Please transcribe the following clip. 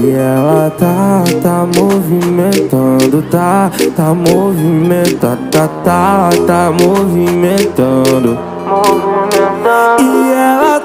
E ela tá, tá movimentando, tá, tá movimentando, tá, tá, tá movimentando. movimentando.